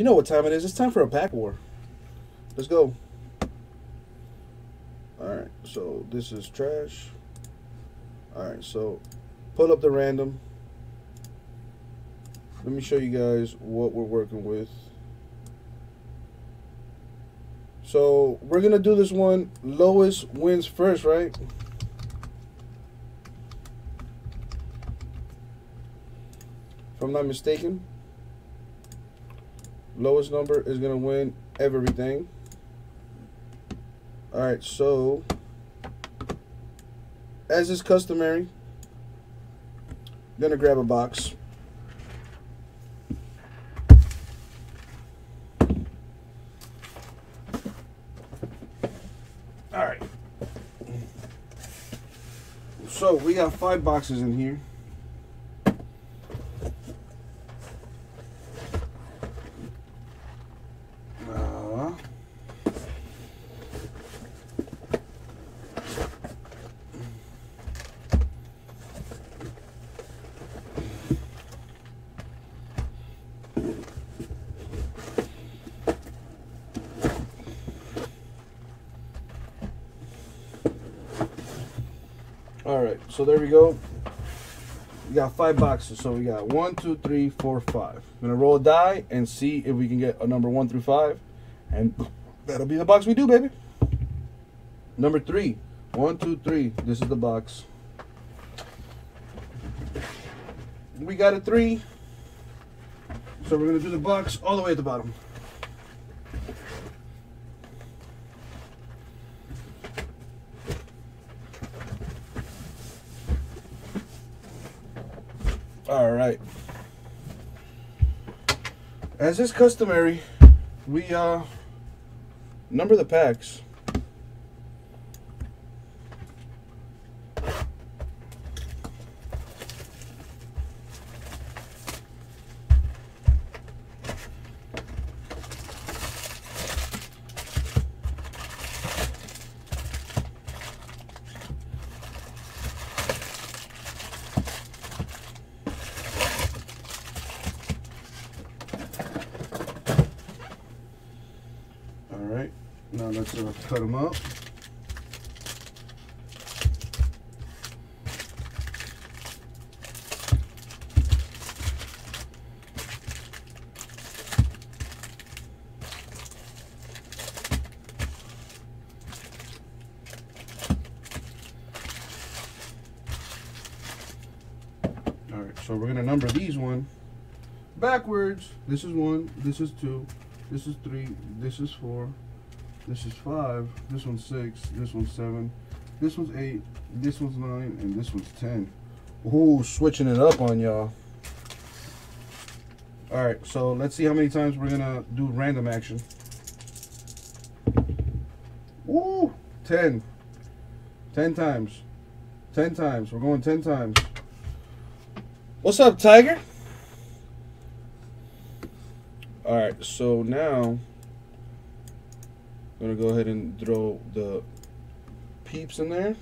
You know what time it is. It's time for a pack war. Let's go. Alright, so this is trash. Alright, so pull up the random. Let me show you guys what we're working with. So we're gonna do this one. Lowest wins first, right? If I'm not mistaken, lowest number is gonna win everything. All right, so as is customary, gonna grab a box. All right. So we got five boxes in here. Uh, All right, so there we go. We got five boxes, so we got one, two, three, four, five. I'm gonna roll a die and see if we can get a number one through five, and that'll be the box we do, baby. Number three, one, two, three. This is the box. We got a three, so we're gonna do the box all the way at the bottom. All right. As is customary, we uh number the packs. All right. Let's uh, cut them up. All right, so we're gonna number these one backwards. This is one, this is two, this is three, this is four, this is five, this one's six, this one's seven, this one's eight, this one's nine, and this one's ten. Ooh, switching it up on y'all. All right, so let's see how many times we're gonna do random action. Ooh, 10. 10 times. 10 times. We're going 10 times. What's up, Tiger? All right, so now I'm gonna go ahead and throw the peeps in there.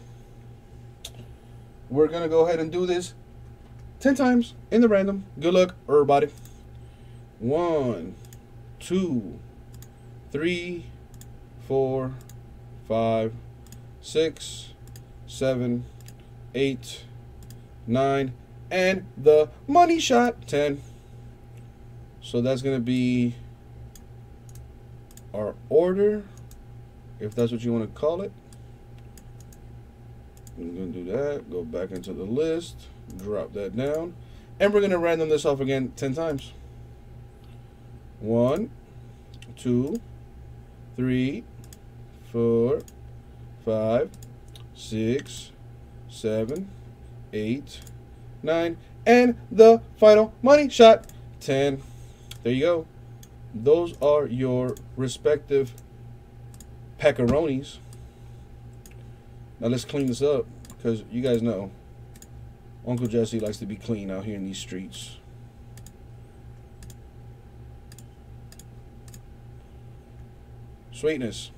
We're gonna go ahead and do this 10 times in the random. Good luck, everybody. One, two, three, four, five, six, seven, eight, nine, and the money shot 10. So that's to be our order, if that's what you want to call it. I'm going to do that. Go back into the list, drop that down, and we're going to random this off again 10 times. One, two, three, four, five, six, seven, eight, nine, and the final money shot 10. There you go. Those are your respective pepperonis. Now let's clean this up because you guys know Uncle Jesse likes to be clean out here in these streets. Sweetness.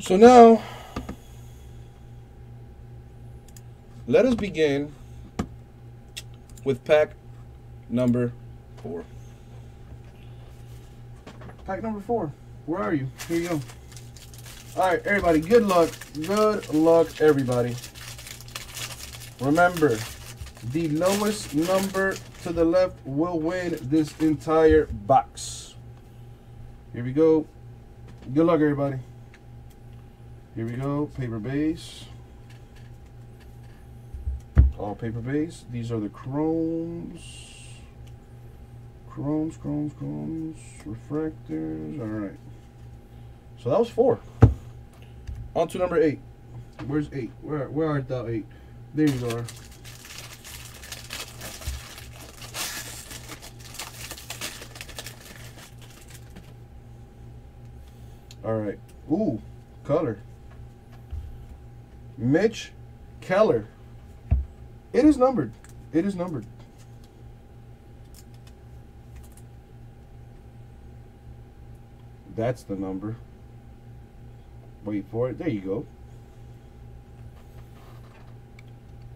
So now, let us begin with pack number four. pack number four. Where are you? Here you go. All right, everybody, good luck. Good luck, everybody. Remember, the lowest number to the left will win this entire box. Here we go. Good luck, everybody. Here we go, paper base. All paper base. These are the chromes. Chromes, chromes, chromes, refractors. All right. So that was four. On to number eight. Where's eight? Where where art thou eight? There you are. All right. Ooh, color. Mitch Keller. It is numbered. It is numbered. That's the number. Wait for it. There you go.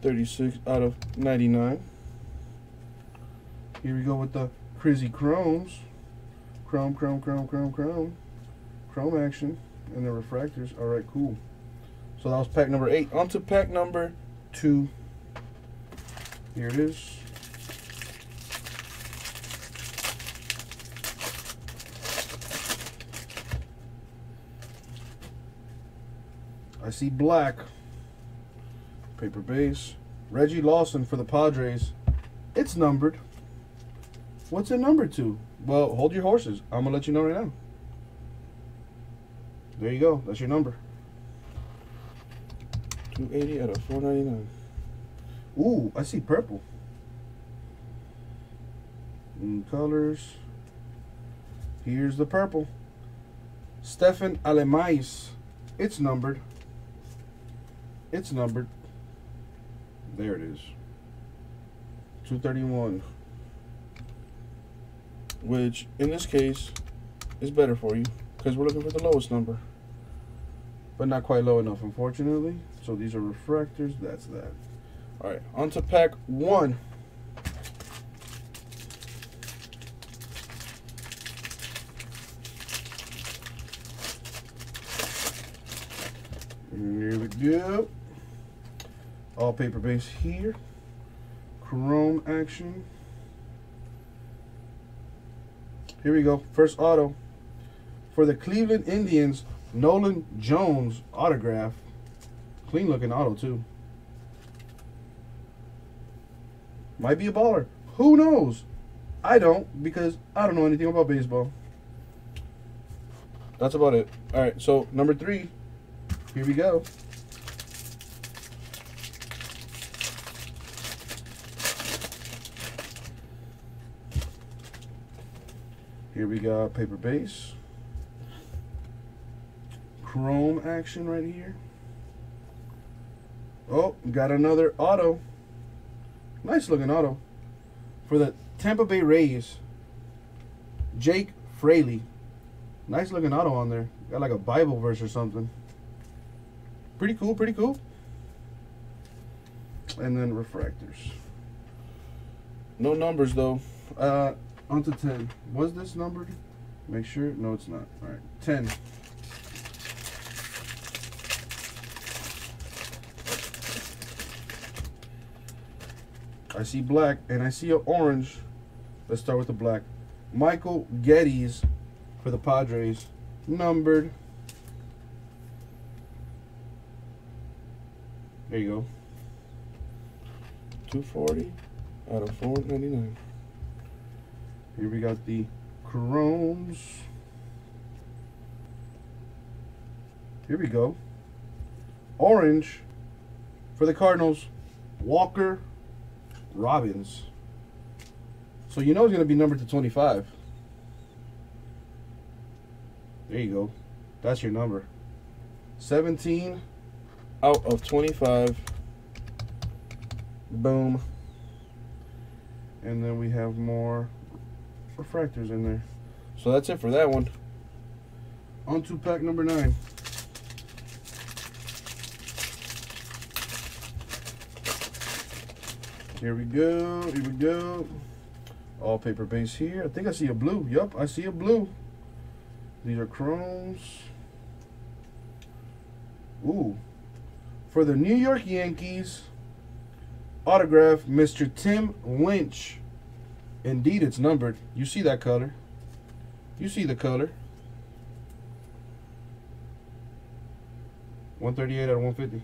36 out of 99. Here we go with the Crazy Chromes. Chrome, chrome, chrome, chrome, chrome. Chrome action. And the refractors. Alright, cool. So that was pack number eight. On to pack number two. Here it is. I see black. Paper base. Reggie Lawson for the Padres. It's numbered. What's it numbered to? Well, hold your horses. I'm going to let you know right now. There you go. That's your number. 280 out of 499. Ooh, I see purple. Colors. Here's the purple. Stephen Alemais. It's numbered. It's numbered. There it is. 231. Which, in this case, is better for you. Because we're looking for the lowest number. But not quite low enough, unfortunately. So these are refractors. That's that. All right, on to pack one. Here we go. All paper base here. Chrome action. Here we go. First auto. For the Cleveland Indians, Nolan Jones autograph. Clean looking auto, too. Might be a baller. Who knows? I don't because I don't know anything about baseball. That's about it. All right, so number three. Here we go. Here we got paper base. Chrome action right here. Oh, got another auto. Nice looking auto. For the Tampa Bay Rays. Jake Fraley. Nice looking auto on there. Got like a Bible verse or something. Pretty cool, pretty cool. And then refractors. No numbers though. Uh, on to 10. Was this numbered? Make sure. No, it's not. All right. 10. I see black and I see an orange. Let's start with the black. Michael Gettys for the Padres. Numbered. There you go. 240 out of 499. Here we got the chromes. Here we go. Orange for the Cardinals. Walker Robbins. So you know it's going to be numbered to 25. There you go. That's your number. 17 out of 25. Boom. And then we have more refractors in there. So that's it for that one. On to pack number nine. Here we go. Here we go. All paper base here. I think I see a blue. Yup, I see a blue. These are chromes. Ooh. For the New York Yankees, autograph Mr. Tim Lynch. Indeed, it's numbered. You see that color. You see the color. 138 out of 150.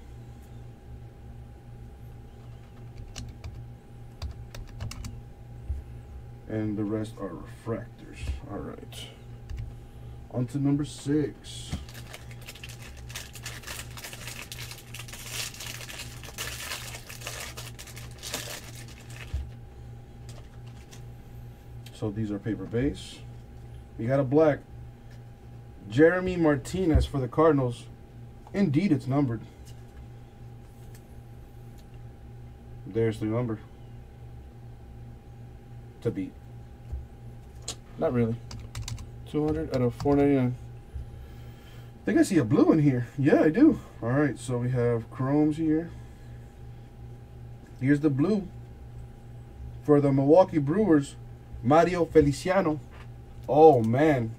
And the rest are refractors. All right. On to number six. So these are paper base. We got a black. Jeremy Martinez for the Cardinals. Indeed, it's numbered. There's the number. To beat. Not really. 200 out of 499. I think I see a blue in here. Yeah, I do. All right, so we have chromes here. Here's the blue for the Milwaukee Brewers, Mario Feliciano. Oh, man.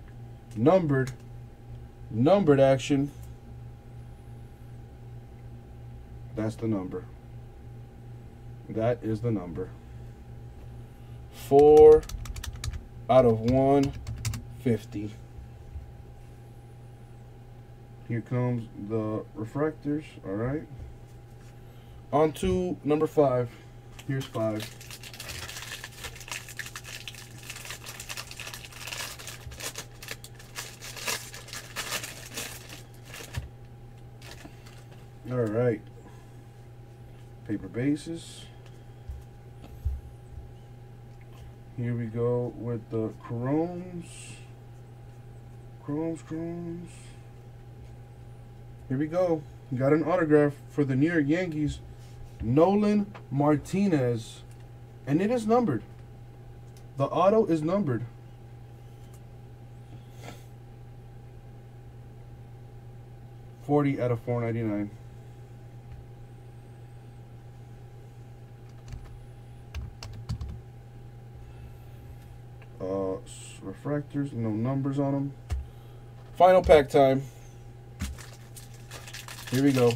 Numbered. Numbered action. That's the number. That is the number. Four out of 150. Here comes the refractors. All right. On to number five. Here's five. All right. Paper bases. Here we go with the chromes. Chromes, chromes. Here we go. Got an autograph for the New York Yankees, Nolan Martinez. And it is numbered. The auto is numbered. Forty out of four ninety nine. Uh, refractors, no numbers on them. Final pack time. Here we go.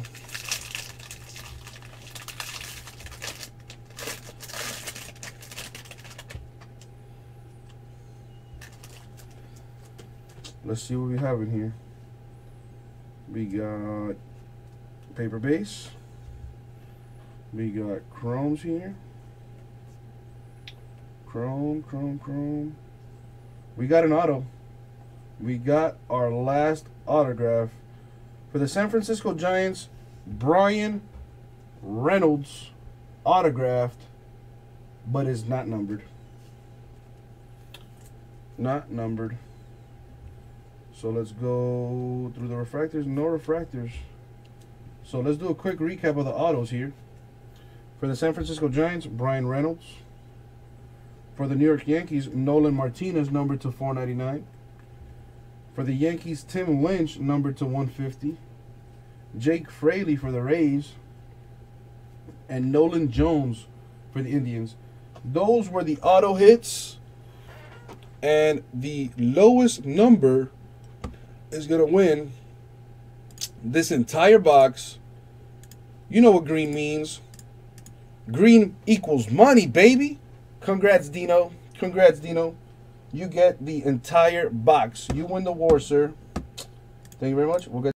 Let's see what we have in here. We got paper base. We got chromes here. Chrome, chrome, chrome. We got an auto. We got our last autograph for the San Francisco Giants, Bryan Reynolds, autographed, but is not numbered. Not numbered. So let's go through the refractors. No refractors. So let's do a quick recap of the autos here. For the San Francisco Giants, Bryan Reynolds. For the New York Yankees, Nolan Martinez, numbered to 499. For the Yankees, Tim Lynch, numbered to 150. Jake Fraley for the Rays. And Nolan Jones for the Indians. Those were the auto hits. And the lowest number is going to win this entire box. You know what green means. Green equals money, baby. Congrats, Dino. Congrats, Dino. You get the entire box. You win the war, sir. Thank you very much. We'll get